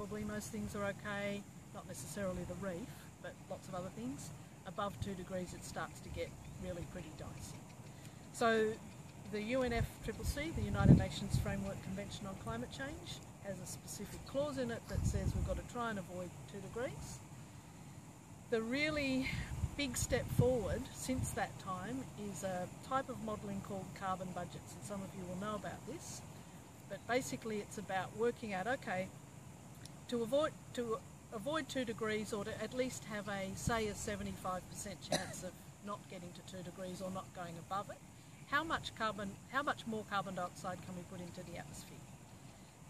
probably most things are okay. Not necessarily the reef, but lots of other things. Above two degrees, it starts to get really pretty dicey. So the UNFCCC, the United Nations Framework Convention on Climate Change, has a specific clause in it that says we've got to try and avoid two degrees. The really big step forward since that time is a type of modelling called carbon budgets, and some of you will know about this. But basically, it's about working out okay to avoid to avoid two degrees, or to at least have a say a 75% chance of not getting to two degrees or not going above it. How much carbon, how much more carbon dioxide can we put into the atmosphere?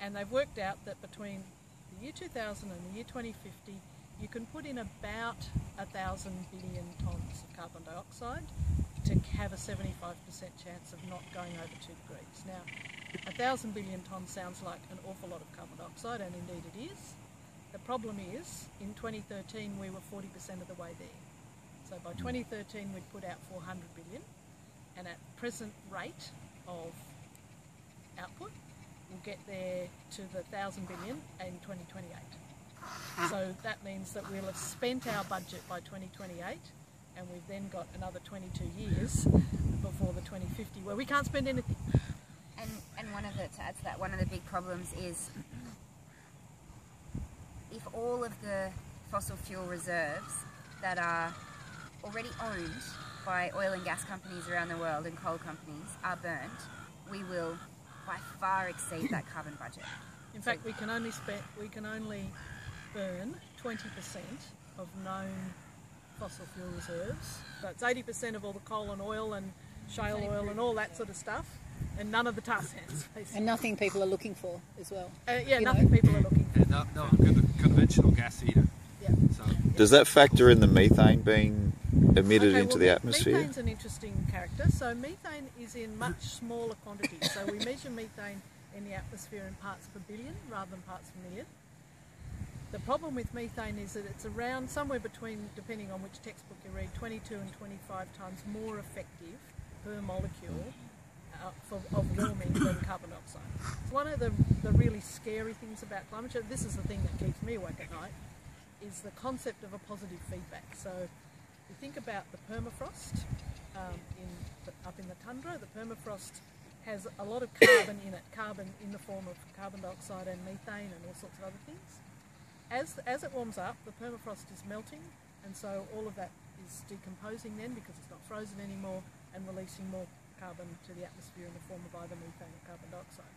And they've worked out that between the year 2000 and the year 2050, you can put in about a thousand billion tonnes of carbon dioxide to have a 75% chance of not going over two degrees. Now, a thousand billion tonnes sounds like an awful lot of carbon dioxide, and indeed it is. The problem is, in 2013 we were 40% of the way there. So by hmm. 2013 we'd put out 400 billion, and at present rate of output, we'll get there to the 1,000 billion in 2028. Ah. So that means that we'll have spent our budget by 2028 and we've then got another 22 years before the 2050 where we can't spend anything. And, and one of the, to add to that, one of the big problems is if all of the fossil fuel reserves that are already owned by oil and gas companies around the world and coal companies are burnt, we will by far exceed that carbon budget. In fact, we can only spend, we can only burn 20% of known fossil fuel reserves. but it's 80% of all the coal and oil and shale oil and all that sort of stuff, and none of the tar sands. Basically. And nothing people are looking for as well. Uh, yeah, you nothing know. people are looking for. Yeah, no, no, con- conventional gas either. Yeah. So Does that factor in the methane being emitted Okay, into well, the atmosphere? Methane's an interesting character. So methane is in much smaller quantities. So we measure methane in the atmosphere in parts per billion rather than parts per million. The problem with methane is that it's around somewhere between, depending on which textbook you read, 22 and 25 times more effective per molecule uh, for, of warming than carbon dioxide. It's one of the, the really scary things about climate change. This is the thing that keeps me awake at night, is the concept of a positive feedback. So you think about the permafrost um, in the, up in the tundra. The permafrost has a lot of carbon in it, carbon in the form of carbon dioxide and methane and all sorts of other things. As, as it warms up, the permafrost is melting, and so all of that is decomposing then because it's not frozen anymore and releasing more carbon to the atmosphere in the form of either methane or carbon dioxide.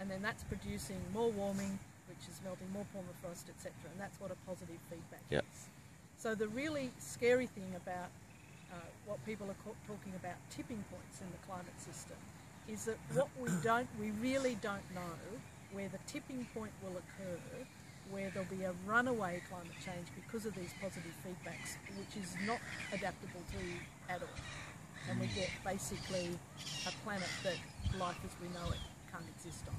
And then that's producing more warming, which is melting more permafrost, etc. And that's what a positive feedback Yep. is. So the really scary thing about uh, what people are talking about tipping points in the climate system is that what we don't, we really don't know where the tipping point will occur, where there'll be a runaway climate change because of these positive feedbacks, which is not adaptable to at all. And we get basically a planet that life as we know it can't exist on.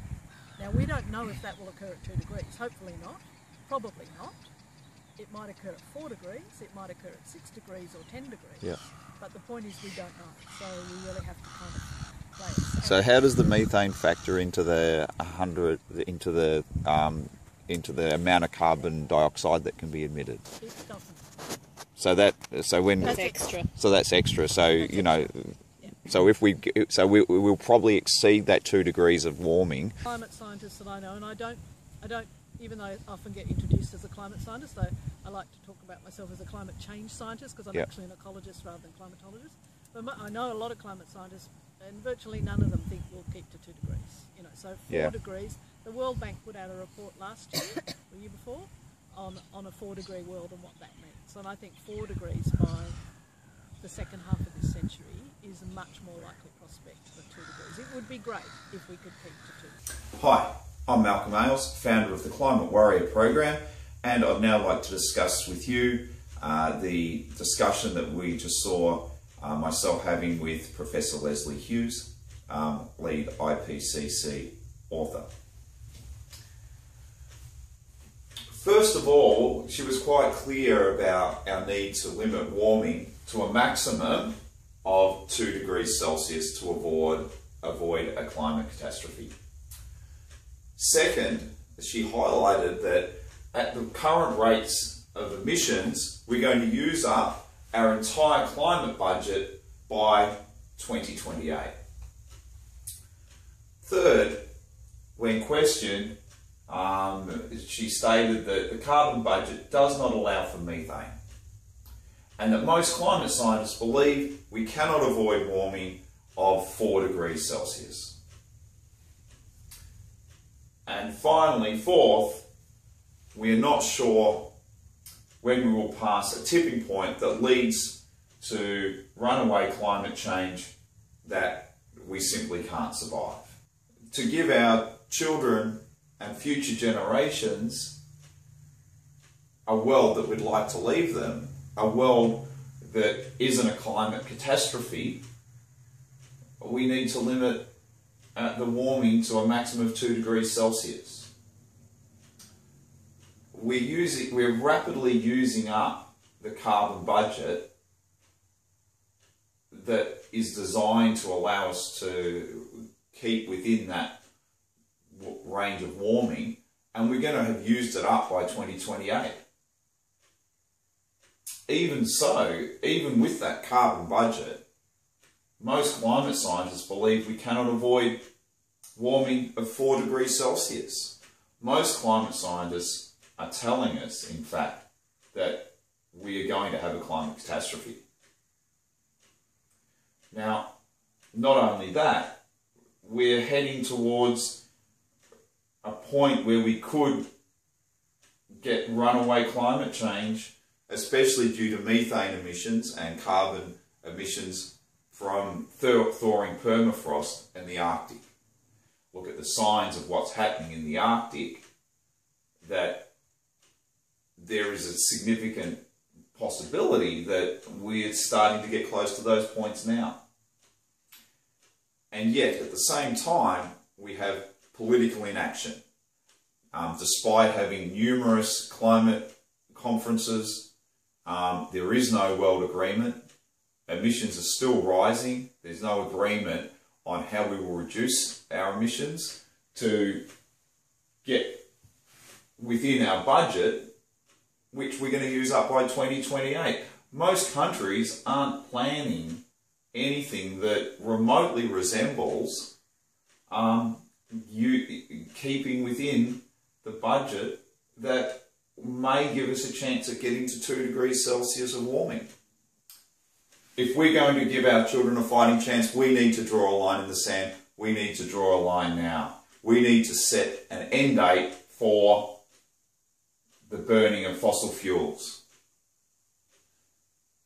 Now we don't know if that will occur at two degrees. Hopefully not. Probably not. It might occur at four degrees. It might occur at six degrees or ten degrees. Yeah. But the point is we don't know. So we really have to kind of play it. So how does the methane factor into the hundred into the um, into the amount of carbon dioxide that can be emitted? So that so when That's extra. so that's extra. So That's you know, extra. Yeah. so if we so we will probably exceed that two degrees of warming. climate scientists that I know, and I don't, I don't, even though I often get introduced as a climate scientist, I, I like to talk about myself as a climate change scientist because I'm Yeah. actually an ecologist rather than climatologist. But mo- I know a lot of climate scientists, and virtually none of them think we'll keep to two degrees. You know, so four Yeah. degrees. The World Bank put out a report last year, the year before, on on a four degree world and what that means. And I think four degrees by the second half of this century is a much more likely prospect than two degrees. It would be great if we could keep to two. Hi, I'm Malcolm Ayles, founder of the Climate Warrior program, and I'd now like to discuss with you uh, the discussion that we just saw uh, myself having with Professor Lesley Hughes, um, lead IPCC author. First of all, she was quite clear about our need to limit warming to a maximum of 2 degrees Celsius to avoid, avoid a climate catastrophe. Second, she highlighted that at the current rates of emissions, we're going to use up our entire climate budget by 2028. Third, when questioned, um, she stated that the carbon budget does not allow for methane and that most climate scientists believe we cannot avoid warming of 4 degrees Celsius. And finally, fourth, we are not sure when we will pass a tipping point that leads to runaway climate change that we simply can't survive. To give our children and future generations a world that we'd like to leave them, a world that isn't a climate catastrophe, we need to limit uh, the warming to a maximum of 2 degrees Celsius. We're, using, we're rapidly using up the carbon budget that is designed to allow us to keep within that range of warming, and we're going to have used it up by 2028. Even so, even with that carbon budget, most climate scientists believe we cannot avoid warming of 4 degrees Celsius. Most climate scientists are telling us, in fact, that we are going to have a climate catastrophe. Now, not only that, we're heading towards a point where we could get runaway climate change, especially due to methane emissions and carbon emissions from thawing permafrost in the Arctic. Look at the signs of what's happening in the Arctic, that there is a significant possibility that we're starting to get close to those points now. And yet, at the same time, we have political inaction. Um, despite having numerous climate conferences, um, there is no world agreement. Emissions are still rising. There's no agreement on how we will reduce our emissions to get within our budget, which we're going to use up by 2028. Most countries aren't planning anything that remotely resembles um, you keeping within the budget that may give us a chance of getting to 2 degrees Celsius of warming. If we're going to give our children a fighting chance, we need to draw a line in the sand. We need to draw a line now. We need to set an end date for the burning of fossil fuels.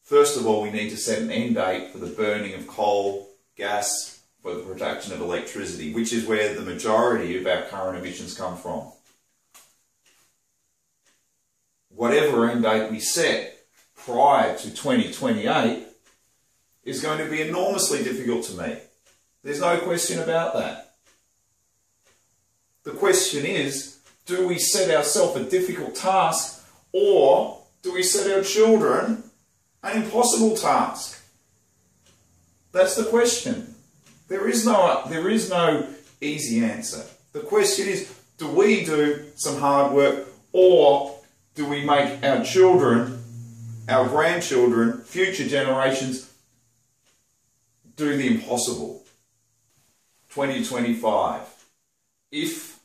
First of all, we need to set an end date for the burning of coal, gas, for the production of electricity, which is where the majority of our current emissions come from. Whatever end date we set prior to 2028 is going to be enormously difficult to meet. There's no question about that. The question is, do we set ourselves a difficult task or do we set our children an impossible task? That's the question. There is no, there is no easy answer. The question is, do we do some hard work or do we make our children, our grandchildren, future generations do the impossible? 2025. If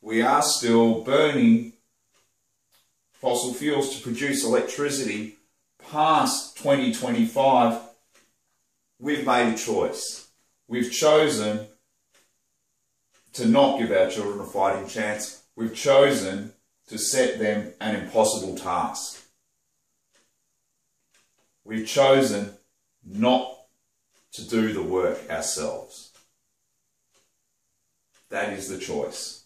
we are still burning fossil fuels to produce electricity past 2025, we've made a choice. We've chosen to not give our children a fighting chance. We've chosen to set them an impossible task. We've chosen not to do the work ourselves. That is the choice.